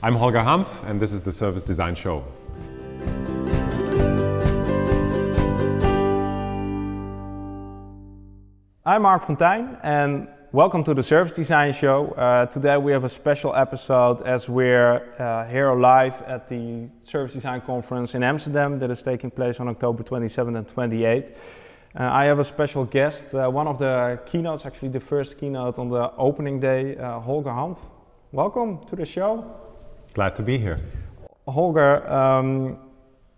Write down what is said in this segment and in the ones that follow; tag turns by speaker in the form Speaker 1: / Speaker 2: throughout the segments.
Speaker 1: I'm Holger Hampf, and this is the Service Design Show.
Speaker 2: I'm Marc Fonteijne, and welcome to the Service Design Show. Uh, today we have a special episode as we're uh, here live at the Service Design Conference in Amsterdam that is taking place on October 27 and 28. Uh, I have a special guest, uh, one of the keynotes, actually the first keynote on the opening day, uh, Holger Hampf. Welcome to the show.
Speaker 1: Glad to be here.
Speaker 2: Holger, um,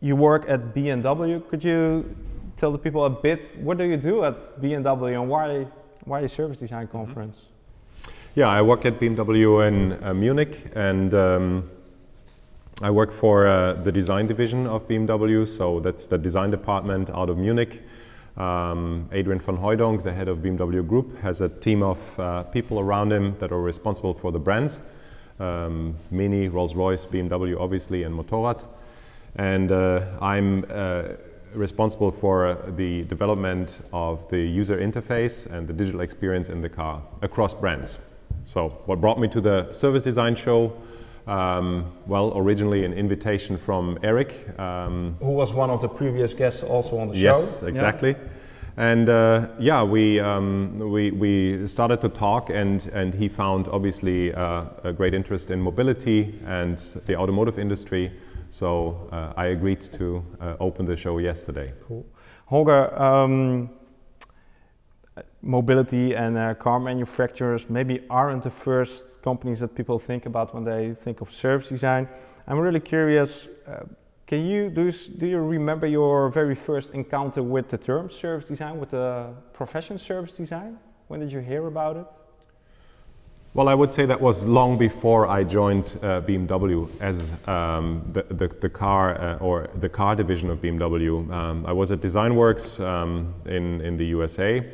Speaker 2: you work at BMW. Could you tell the people a bit what do you do at BMW and why why a service design mm-hmm. conference?
Speaker 1: Yeah, I work at BMW in uh, Munich and um, I work for uh, the design division of BMW, so that's the design department out of Munich. Um, Adrian van Hooydonk, the head of BMW Group, has a team of uh, people around him that are responsible for the brands. Um, Mini, Rolls-Royce, BMW obviously, and Motorrad. And uh, I'm uh, responsible for the development of the user interface and the digital experience in the car across brands. So what brought me to the service design show? Um, well, originally an invitation from Erik.
Speaker 2: Um, Who was one of the previous guests also on the show.
Speaker 1: Yes, exactly. Yeah. And uh, yeah, we, um, we, we started to talk and, and he found obviously uh, a great interest in mobility and the automotive industry. So uh, I agreed to uh, open the show yesterday.
Speaker 2: Cool. Holger, um, mobility and uh, car manufacturers maybe aren't the first companies that people think about when they think of service design. I'm really curious, uh, can you do, you, do you remember your very first encounter with the term service design, with the profession service design? When did you hear about it?
Speaker 1: Well, I would say that was long before I joined uh, BMW as um, the, the, the, car uh, or the car division of BMW. Um, I was at DesignWorks um, in, in the USA,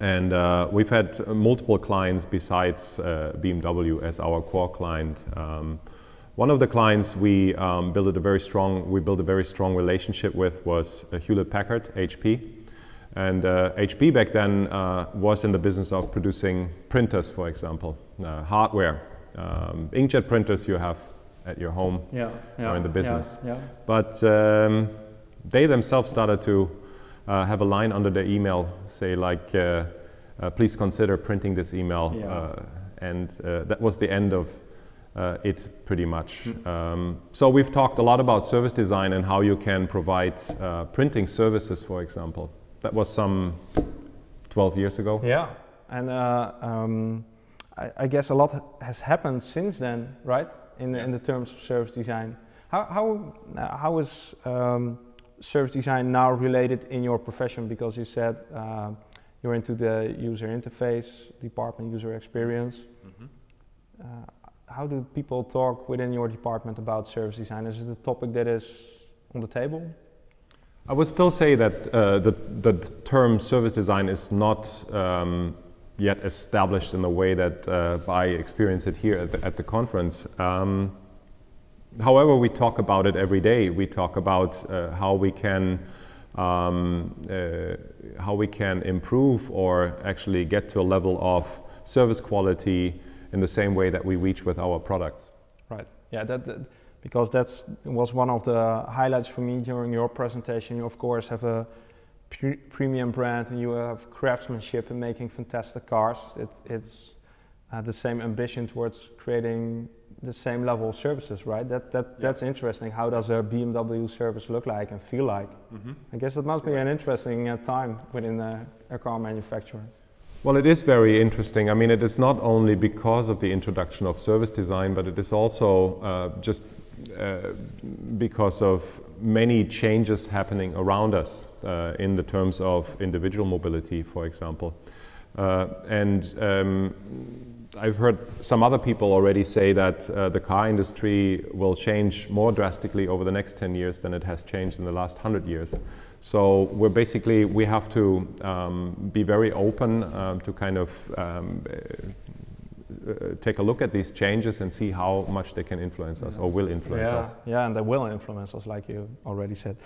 Speaker 1: and uh, we've had multiple clients besides uh, BMW as our core client. Um, one of the clients we um, built a very strong we built a very strong relationship with was uh, Hewlett Packard, HP. And uh, HP back then uh, was in the business of producing printers, for example, uh, hardware, um, inkjet printers you have at your home yeah, yeah, or in the business. Yeah, yeah. But um, they themselves started to uh, have a line under their email, say like, uh, uh, please consider printing this email. and that was the end of uh, it pretty much. Um, so we've talked a lot about service design and how you can provide uh, printing services, for example. That was some 12 years ago.
Speaker 2: Yeah, and uh, um, I, I, guess a lot has happened since then, right? In, yeah. in the terms of service design. How, how, how is um, service design now related in your profession? Because you said uh, you're into the user interface department, user experience. Mm -hmm. How do people talk within your department about service design? Is it a topic that is on the table?
Speaker 1: I would still say that uh, the, the term service design is not um, yet established in the way that uh, I experience it here at the, at the conference. Um, however, we talk about it every day. We talk about uh, how we can um, uh, how we can improve or actually get to a level of service quality in the same way that we reach with our products.
Speaker 2: Right. Yeah. That, that because that was one of the highlights for me during your presentation. You of course have a pre premium brand and you have craftsmanship in making fantastic cars. It, it's uh, the same ambition towards creating the same level of services, right? That, that, yeah. That's interesting. How does a BMW service look like and feel like? Mm -hmm. I guess it must be an interesting uh, time within a, a car manufacturer.
Speaker 1: Well, it is very interesting. I mean, it is not only because of the introduction of service design, but it is also uh, just uh, because of many changes happening around us uh, in the terms of individual mobility, for example. Uh, and um, I've heard some other people already say that uh, the car industry will change more drastically over the next 10 years than it has changed in the last 100 years. So we're basically, we have to um, be very open um, to kind of um, uh, take a look at these changes and see how much they can influence us or will influence
Speaker 2: yeah.
Speaker 1: us.
Speaker 2: Yeah, and they will influence us, like you already said.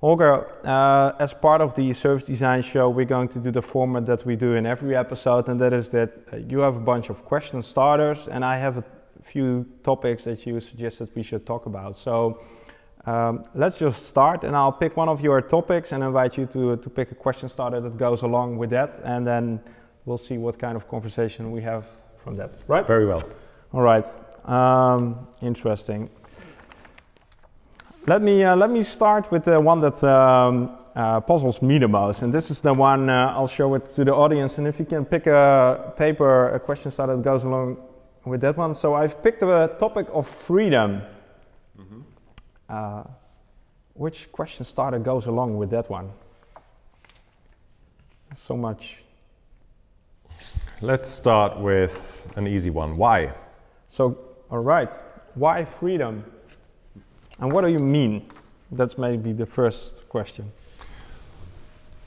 Speaker 2: Holger, uh, as part of the service design show, we're going to do the format that we do in every episode, and that is that uh, you have a bunch of question starters, and I have a, few topics that you suggested we should talk about. So um, let's just start, and I'll pick one of your topics and invite you to to pick a question starter that goes along with that, and then we'll see what kind of conversation we have from that. Right?
Speaker 1: Very well.
Speaker 2: All right. Um, interesting. Let me uh, let me start with the one that um, uh, puzzles me the most, and this is the one uh, I'll show it to the audience. And if you can pick a paper, a question starter that goes along with that one. So I've picked a topic of freedom. Mm-hmm. which question starter goes along with that one? So much.
Speaker 1: Let's start with an easy one. Why?
Speaker 2: So, all right. Why freedom? And what do you mean? That's maybe the first question.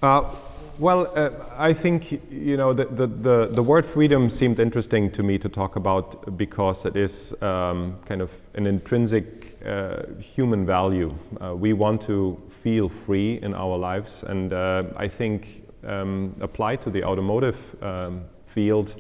Speaker 1: Uh, well, uh, I think you know the, the, the, the, word freedom seemed interesting to me to talk about because it is um, kind of an intrinsic uh, human value. Uh, we want to feel free in our lives, and uh, I think um, applied to the automotive um, field,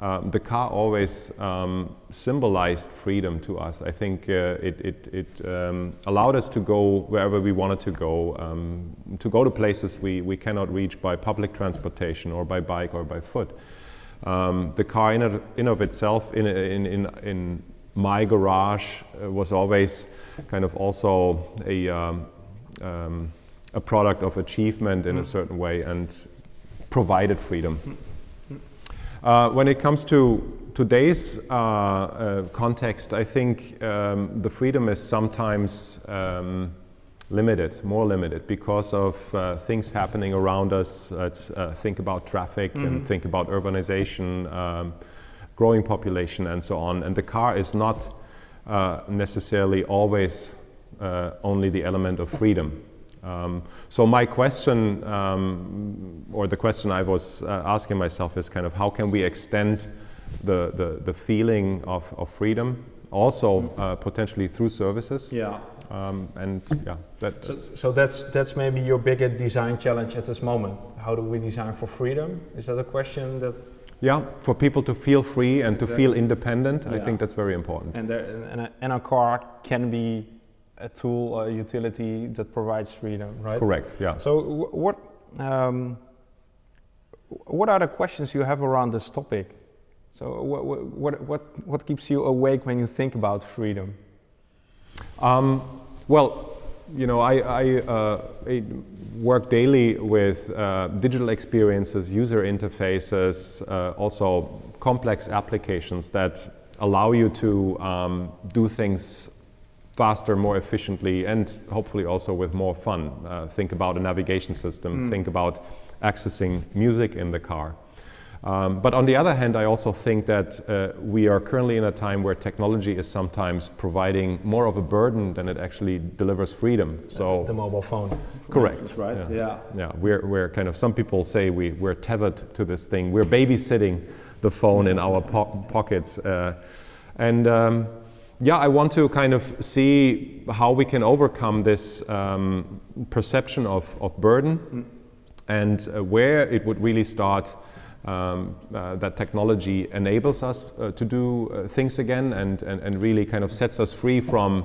Speaker 1: um, the car always um, symbolized freedom to us. I think uh, it, it, it um, allowed us to go wherever we wanted to go, um, to go to places we, we cannot reach by public transportation or by bike or by foot. Um, the car in, of, in of itself, in, in, in, in my garage, uh, was always kind of also a, um, a product of achievement in mm. a certain way and provided freedom. Uh, when it comes to today's uh, uh, context, I think um, the freedom is sometimes um, limited, more limited, because of uh, things happening around us. Let's uh, think about traffic mm -hmm. and mm-hmm. think about urbanization, um, growing population, and so on. And the car is not uh, necessarily always only the element of freedom. Um, so my question, um, or the question I was uh, asking myself is kind of how can we extend the, the, the feeling of, of freedom also uh, potentially through services?
Speaker 2: Yeah.
Speaker 1: Um, and yeah,
Speaker 2: that, so, so, that's that's maybe your biggest design challenge at this moment. How do we design for freedom? Is that a question that?
Speaker 1: Yeah, for people to feel free and to feel independent, yeah. I think that's very important.
Speaker 2: And, there, and, a, and a car can be a tool, or a utility that provides freedom, right?
Speaker 1: Correct. Yeah.
Speaker 2: So what um, what are the questions you have around this topic? So what what what what keeps you awake when you think about freedom?
Speaker 1: Um, well, you know, I, I, uh, I work daily with uh, digital experiences, user interfaces, uh, also complex applications that allow you to um, do things faster, more efficiently, and hopefully also with more fun. Uh, think about a navigation system, mm. think about accessing music in the car. Um, but on the other hand, I also think that uh, we are currently in a time where technology is sometimes providing more of a burden than it actually delivers freedom. So
Speaker 2: the mobile phone,
Speaker 1: correct,
Speaker 2: instance, right?
Speaker 1: Yeah. yeah, yeah. We're, we're kind of some people say we we're tethered to this thing. We're babysitting the phone in our po pockets, uh, and um, yeah, I want to kind of see how we can overcome this um, perception of, of burden mm. and uh, where it would really start um, uh, that technology enables us uh, to do uh, things again and, and, and really kind of sets us free from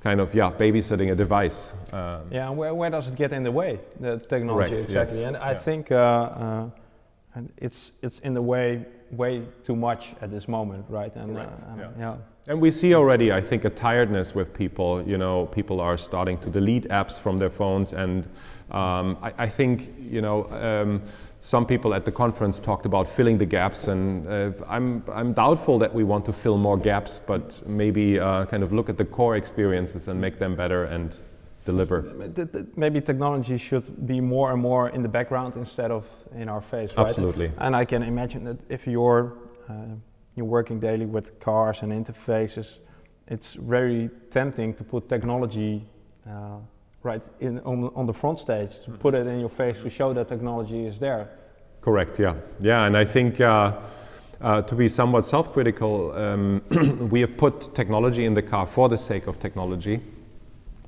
Speaker 1: kind of yeah babysitting a device.
Speaker 2: Um, yeah, and where, where does it get in the way, the technology
Speaker 1: correct,
Speaker 2: exactly?
Speaker 1: Yes.
Speaker 2: And I yeah. think uh, uh, it's, it's in the way way too much at this moment, right?
Speaker 1: And, yeah. yeah. And we see already, I think, a tiredness with people. You know, people are starting to delete apps from their phones, and um, I, I, think, you know, um, some people at the conference talked about filling the gaps, and uh, I'm, I'm doubtful that we want to fill more gaps, but maybe uh, kind of look at the core experiences and make them better and deliver.
Speaker 2: Maybe technology should be more and more in the background instead of in our face, right?
Speaker 1: Absolutely.
Speaker 2: And I can imagine that if you're uh, you're working daily with cars and interfaces, it's very tempting to put technology uh, right in on, on the front stage, to put it in your face to show that technology is there.
Speaker 1: Correct. Yeah. Yeah. And I think. Uh, uh, to be somewhat self-critical, um, we have put technology in the car for the sake of technology,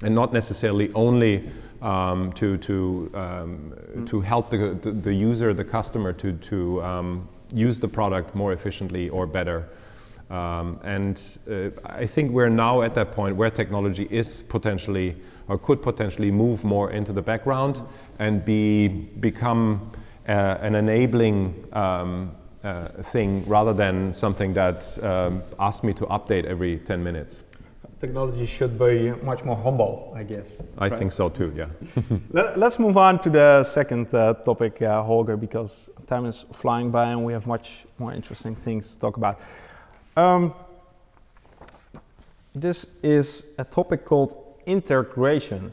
Speaker 1: and not necessarily only um, to to um, to help the, the, the user, the customer, to to um, use the product more efficiently or better. Um, and uh, I think we're now at that point where technology is potentially or could potentially move more into the background and be become uh, an enabling um, uh, thing rather than something that um, asks me to update every 10 minutes.
Speaker 3: Technology should be much more humble, I guess.
Speaker 1: I right? think so too, yeah.
Speaker 2: Let, us move on to the second uh, topic, uh, Holger, because time is flying by and we have much more interesting things to talk about. Um, this is a topic called integration.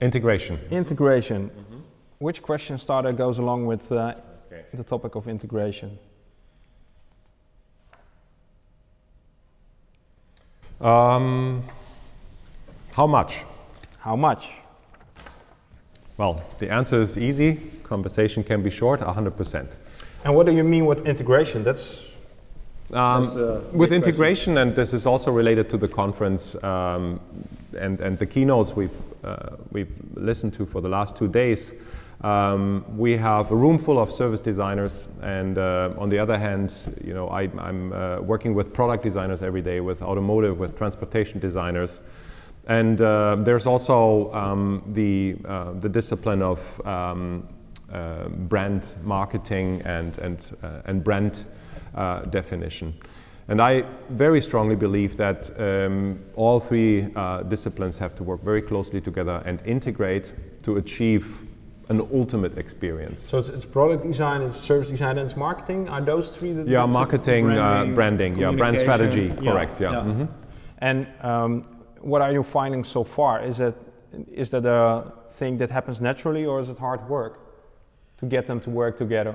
Speaker 1: Integration.
Speaker 2: Integration. Mm -hmm. Which question starter goes along with uh, okay. the topic of integration?
Speaker 1: Um, how much?
Speaker 2: How much?
Speaker 1: Well, the answer is easy. Conversation can be short, 100%.
Speaker 3: And what do you mean with integration? That's
Speaker 1: um, with integration, question. and this is also related to the conference um, and, and the keynotes we've, uh, we've listened to for the last two days, um, we have a room full of service designers, and uh, on the other hand, you know, I, am uh, working with product designers every day, with automotive, with transportation designers, and uh, there's also um, the uh, the discipline of um, uh, brand marketing and and and brand uh, definition. And I very strongly believe that um, all three uh, disciplines have to work very closely together and integrate to achieve an ultimate experience.
Speaker 3: So it's, it's, product design, it's service design, and it's marketing. Are those three the
Speaker 1: yeah marketing, branding, uh, branding yeah brand strategy, yeah. correct, yeah. yeah. Mm -hmm.
Speaker 2: And um, what are you finding so far? Is that is that a thing that happens naturally, or is it hard work to get them to work together?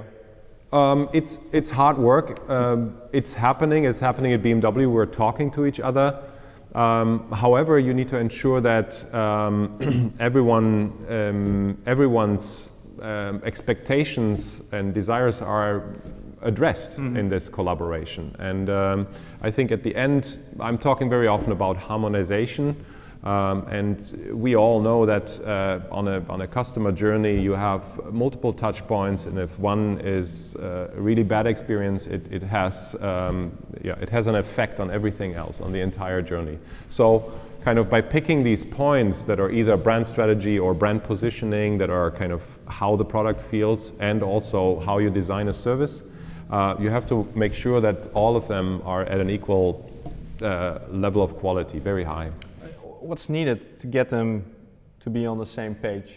Speaker 1: Um, it's, it's hard work. Um, it's happening. It's happening at BMW. We're talking to each other. Um, however, you need to ensure that um, everyone, um, everyone's um, expectations and desires are addressed mm -hmm. in this collaboration. And I think at the end, I'm talking very often about harmonization. Um, and we all know that uh, on, a, on a customer journey, you have multiple touch points, and if one is uh, a really bad experience, it, it, has, um, yeah, it has an effect on everything else, on the entire journey. So kind of by picking these points that are either brand strategy or brand positioning, that are kind of how the product feels, and also how you design a service, uh, you have to make sure that all of them are at an equal uh, level of quality, very high
Speaker 2: what's needed to get them to be on the same page?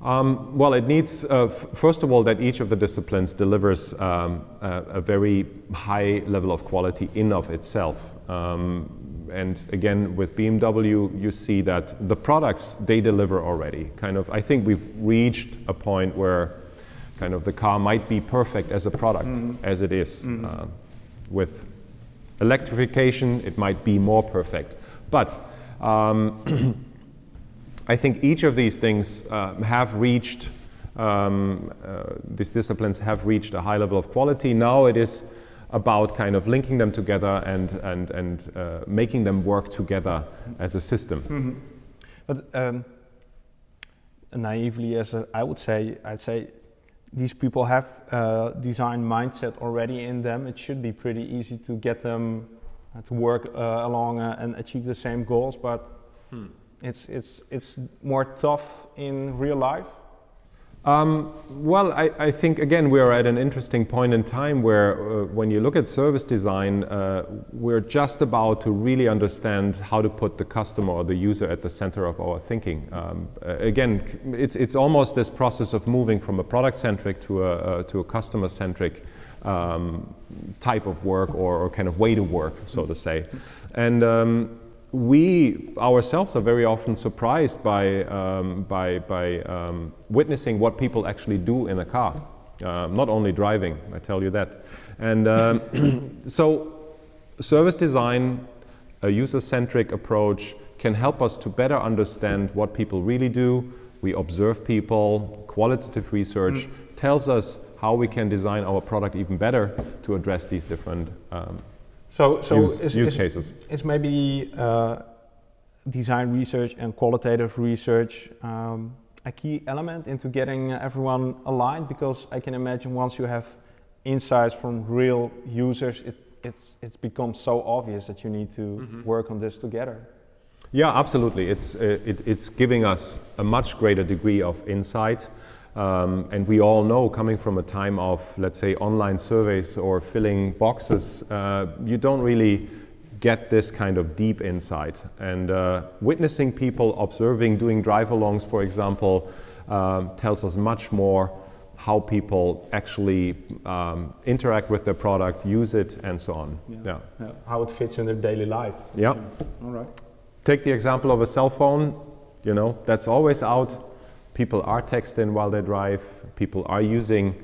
Speaker 1: Um, well, it needs, uh, first of all, that each of the disciplines delivers um, a, a, very high level of quality in of itself. Um, and again, with BMW, you see that the products they deliver already. Kind of, I think we've reached a point where kind of the car might be perfect as a product mm as it is. Mm uh, with electrification, it might be more perfect. But um, I think each of these things uh, have reached, um, uh, these disciplines have reached a high level of quality. Now it is about kind of linking them together and, and, and uh, making them work together as a system. Mm -hmm.
Speaker 2: But um, naively, as I would say, I'd say these people have a design mindset already in them. It should be pretty easy to get them uh, to work uh, along uh, and achieve the same goals, but hmm. it's, it's, it's more tough in real life?
Speaker 1: Um, well, I, I, think again we are at an interesting point in time where, uh, when you look at service design, uh, we're just about to really understand how to put the customer or the user at the center of our thinking. Um, uh, again, it's it's almost this process of moving from a product centric to a to a customer centric um, type of work or, or, kind of way to work, so to say. And um, we ourselves are very often surprised by, um, by, by um, witnessing what people actually do in a car. Uh, not only driving, I tell you that. And um, so, service design, a user centric approach, can help us to better understand what people really do. We observe people, qualitative research mm. tells us how we can design our product even better to address these different um, so, so use, is, use
Speaker 2: is,
Speaker 1: cases.
Speaker 2: It's maybe uh, design research and qualitative research um, a key element into getting everyone aligned? Because I can imagine once you have insights from real users, it it's it's become so obvious that you need to
Speaker 1: Mm-hmm.
Speaker 2: work on this together.
Speaker 1: Yeah, absolutely. It's, uh, it, it's giving us a much greater degree of insight. Um, and we all know, coming from a time of, let's say, online surveys or filling boxes, uh, you don't really get this kind of deep insight. And uh, witnessing people, observing, doing drive alongs, for example, um, tells us much more how people actually um, interact with their product, use it, and so on. Yeah.
Speaker 3: How it fits in their daily life.
Speaker 1: yeah.
Speaker 3: All right.
Speaker 1: Take the example of a cell phone, you know, that's always out. People are texting while they drive, people are using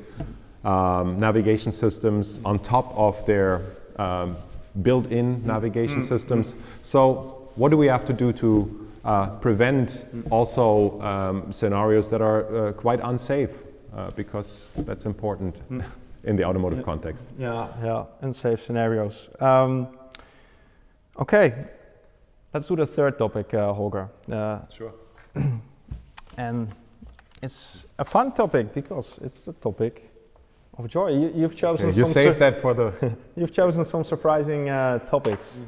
Speaker 1: um, navigation systems on top of their um, built in navigation systems. So, what do we have to do to uh, prevent also um, scenarios that are uh, quite unsafe? Uh, because that's important in the automotive context.
Speaker 3: Yeah.
Speaker 2: Yeah, unsafe scenarios. Um, okay, let's do the third topic, uh, Holger. Uh,
Speaker 1: Sure.
Speaker 2: and it's a fun topic because it's the topic of joy. You, you've chosen
Speaker 1: you
Speaker 2: some
Speaker 1: saved
Speaker 2: sur-
Speaker 1: that for the.
Speaker 2: you've chosen some surprising uh, topics.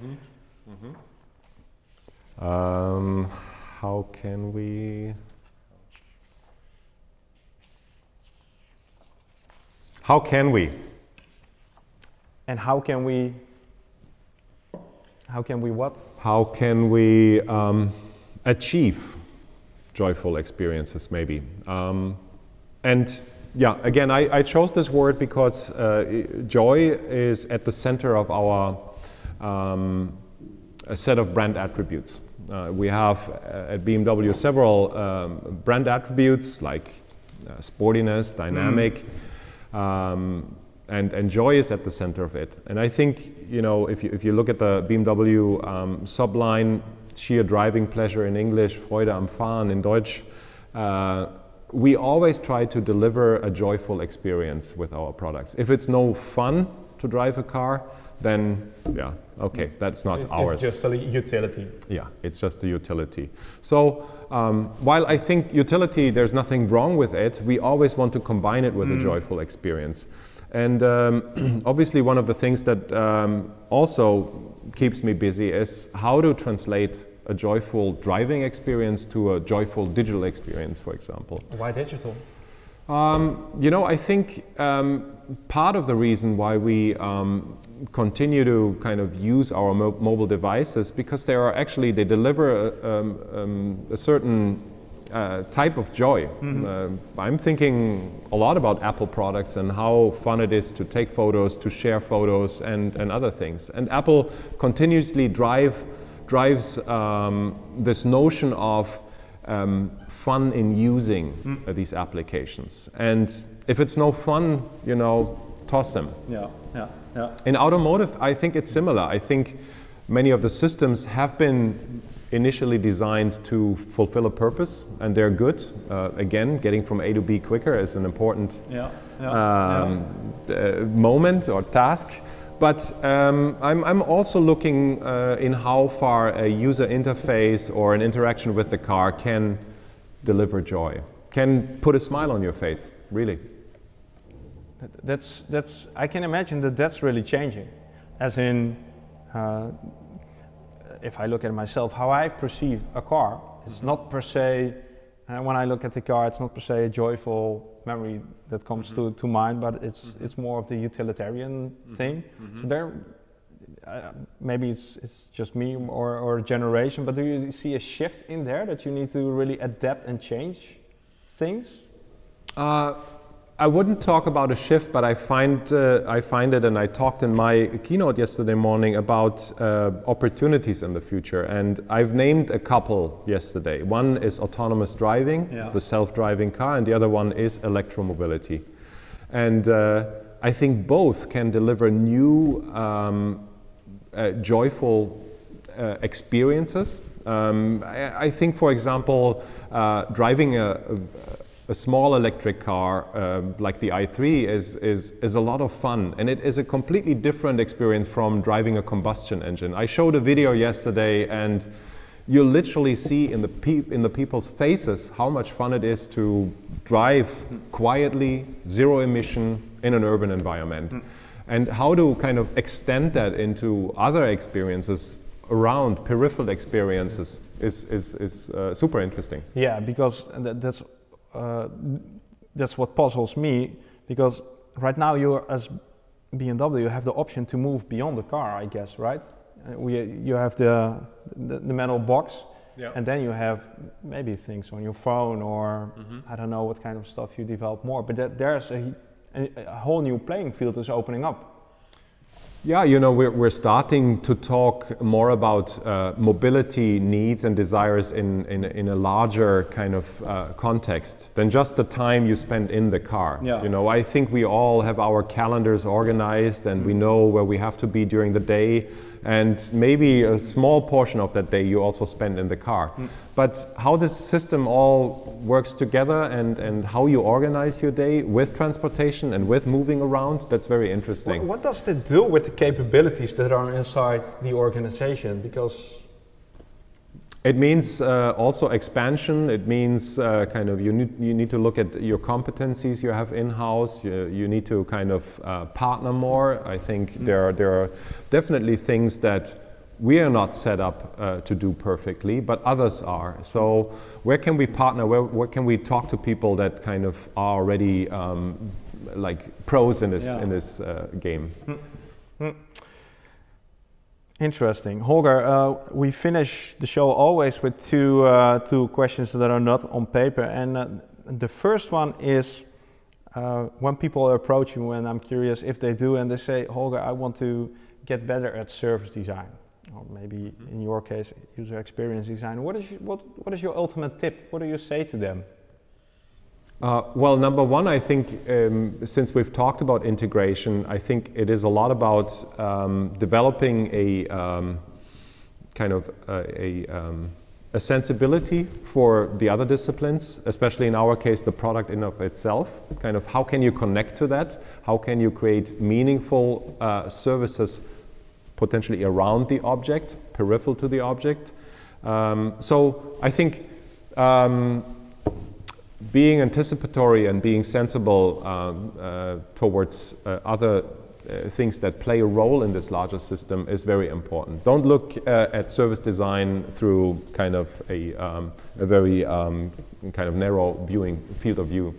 Speaker 1: Um, how can we? How can we?
Speaker 2: And how can we? How can we what?
Speaker 1: How can we um, achieve joyful experiences, maybe? Um, and yeah, again, I, I chose this word because uh, joy is at the center of our um, a set of brand attributes. Uh, we have uh, at BMW several um, brand attributes like uh, sportiness, dynamic, um, and, and joy is at the center of it. And I think, you know, if you, if you look at the BMW um, subline, sheer driving pleasure in English, Freude am Fahren in Deutsch, uh, we always try to deliver a joyful experience with our products. If it's no fun to drive a car, then yeah, okay, that's not ours.
Speaker 3: It's just a utility.
Speaker 1: Yeah, it's just a utility. So um, while I think utility, there's nothing wrong with it, we always want to combine it with a joyful experience. And um, obviously, one of the things that um, also keeps me busy is how to translate a joyful driving experience to a joyful digital experience, for example.
Speaker 3: Why digital?
Speaker 1: Um, you know, I think um, part of the reason why we um, continue to kind of use our mo- mobile devices because they are actually they deliver a, um, um, a certain uh, type of joy. Uh, I'm thinking a lot about Apple products and how fun it is to take photos, to share photos, and, and other things. And Apple continuously drive drives um, this notion of um, fun in using uh, these applications. And if it's no fun, you know, toss them.
Speaker 3: Yeah. Yeah. Yeah.
Speaker 1: In automotive, I think it's similar. I think many of the systems have been initially designed to fulfill a purpose, and they're good. Uh, again, getting from A to B quicker is an important
Speaker 3: Yeah. Yeah.
Speaker 1: um, uh, moment or task. But um, I'm, I'm also looking uh, in how far a user interface or an interaction with the car can deliver joy, can put a smile on your face, really.
Speaker 2: That's that's. I can imagine that that's really changing, as in, uh, if I look at myself, how I perceive a car, it's not per se. Uh, when I look at the car, it's not per se a joyful memory that comes to, to mind, but it's it's more of the utilitarian thing. So there, uh, maybe it's it's just me or or a generation, but do you see a shift in there that you need to really adapt and change things?
Speaker 1: Uh, I wouldn't talk about a shift, but I find uh, I find it, and I talked in my keynote yesterday morning about uh, opportunities in the future, and I've named a couple yesterday. One is autonomous driving,
Speaker 3: Yeah.
Speaker 1: the self-driving car, and the other one is electromobility, and uh, I think both can deliver new, um, uh, joyful uh, experiences. Um, I, I think, for example, uh, driving a, a, a small electric car um, like the i3 is, is, is a lot of fun, and it is a completely different experience from driving a combustion engine. I showed a video yesterday, and you literally see in the, peop in the people's faces how much fun it is to drive quietly, zero emission in an urban environment. and how to kind of extend that into other experiences around peripheral experiences is, is, is uh, super interesting.
Speaker 2: Yeah, because that's uh, that's what puzzles me because right now you as BMW you have the option to move beyond the car, I guess, right? Uh, we, you have the, the, the metal box,
Speaker 1: Yeah.
Speaker 2: and then you have maybe things on your phone or
Speaker 1: Mhm.
Speaker 2: I don't know what kind of stuff you develop more. But that, there's a, a, a whole new playing field is opening up.
Speaker 1: Yeah, you know, we're, we're starting to talk more about uh, mobility needs and desires in, in, in a larger kind of uh, context than just the time you spend in the car.
Speaker 3: Yeah.
Speaker 1: You know, I think we all have our calendars organized and we know where we have to be during the day. And maybe a small portion of that day you also spend in the car. Mm. But how this system all works together and, and how you organize your day with transportation and with moving around, that's very interesting.
Speaker 3: What, what does that do with the capabilities that are inside the organization? Because
Speaker 1: It means uh, also expansion. It means uh, kind of you need, you need to look at your competencies you have in house. You, you need to kind of uh, partner more. I think there, are, there are definitely things that we are not set up uh, to do perfectly, but others are. So, where can we partner? Where, where can we talk to people that kind of are already um, like pros in this,
Speaker 3: Yeah.
Speaker 1: in this uh, game?
Speaker 2: Interesting. Holger, uh, we finish the show always with two, uh, two questions that are not on paper. And uh, the first one is uh, when people approach you, and I'm curious if they do, and they say, Holger, I want to get better at service design, or maybe in your case, user experience design. What is, your, what, what is your ultimate tip? What do you say to them?
Speaker 1: Uh, well, number one, I think um, since we've talked about integration, I think it is a lot about um, developing a um, kind of uh, a, um, a sensibility for the other disciplines, especially in our case, the product in of itself. Kind of how can you connect to that? How can you create meaningful uh, services potentially around the object, peripheral to the object? Um, so I think. Being anticipatory and being sensible um, uh, towards uh, other uh, things that play a role in this larger system is very important. Don't look uh, at service design through kind of a, um, a very um, kind of narrow viewing field of view.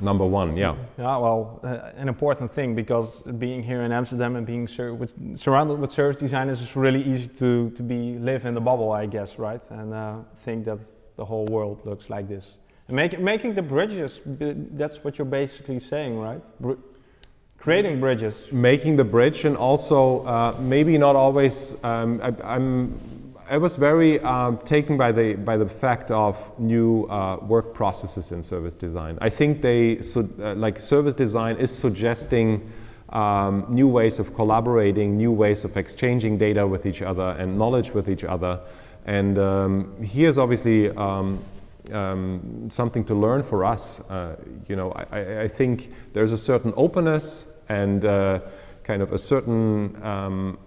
Speaker 1: Number one, yeah.
Speaker 2: Yeah, well, uh, an important thing because being here in Amsterdam and being sur- with, surrounded with service designers is really easy to, to be live in the bubble, I guess, right? And uh, think that the whole world looks like this. Make, making the bridges, that's what you're basically saying, right? Br- creating bridges.
Speaker 1: making the bridge and also uh, maybe not always um, I, I'm I was very um, taken by the by the fact of new uh, work processes in service design. I think they su- uh, like service design is suggesting um, new ways of collaborating, new ways of exchanging data with each other and knowledge with each other. And um, here's obviously um, um, something to learn for us. Uh, you know, I, I, think there's a certain openness and uh, kind of a certain um,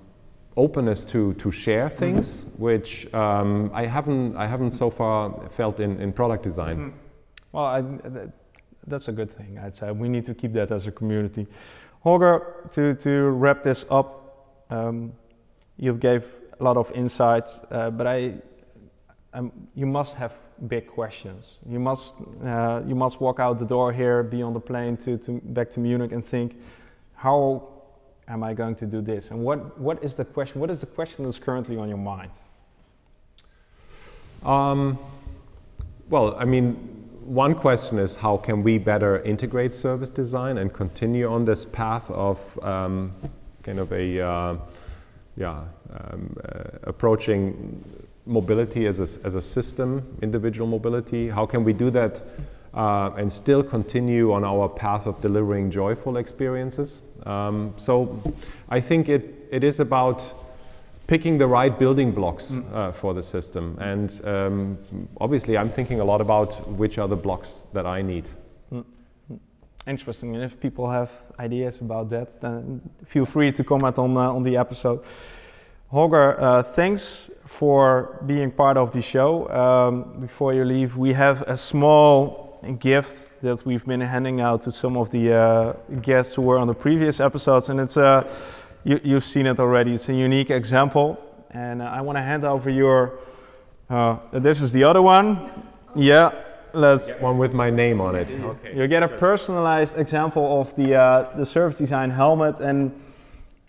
Speaker 1: openness to, to share things, which um, I haven't I haven't so far felt in, in product design.
Speaker 2: Well, I, th- that's a good thing, I'd say. We need to keep that as a community. Holger, to, to wrap this up, um, you've gave a lot of insights, uh, but I, um, you must have big questions. You must, uh, you must walk out the door here, be on the plane to, to back to Munich, and think, how am I going to do this? And what, what is the question? What is the question that's currently on your mind?
Speaker 1: Um, well, I mean, one question is how can we better integrate service design and continue on this path of um, kind of a uh, yeah um, uh, approaching mobility as a, as a system, individual mobility. How can we do that uh, and still continue on our path of delivering joyful experiences? Um, so, I think it, it is about picking the right building blocks uh, for the system. And um, obviously, I'm thinking a lot about which are the blocks that I need.
Speaker 2: Interesting. And if people have ideas about that, then feel free to comment on uh, on the episode. Holger, uh, thanks for being part of the show. Um, before you leave, we have a small gift that we've been handing out to some of the uh, guests who were on the previous episodes, and it's uh, you, you've seen it already. It's a unique example, and uh, I want to hand over your. Uh, this is the other one. Yeah, let's.
Speaker 1: One with my name on it. Okay.
Speaker 2: You get a personalized example of the uh, the service design helmet, and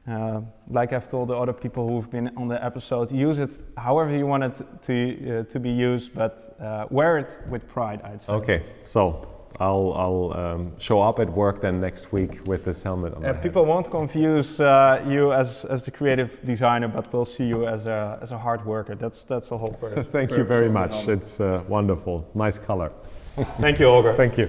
Speaker 2: uh, like I've told the other people who've been on the episode, use it however you want it to uh, to be used, but uh, wear it with pride. I'd say.
Speaker 1: Okay, so I'll, I'll um, show up at work then next week with this helmet on
Speaker 2: Uh,
Speaker 1: head.
Speaker 2: people won't confuse uh, you as, as the creative designer, but we'll see you as a, as a hard worker. That's, that's the whole purpose.
Speaker 1: Thank you very much. It's uh, wonderful. Nice color.
Speaker 3: Thank you, Holger.
Speaker 1: Thank you.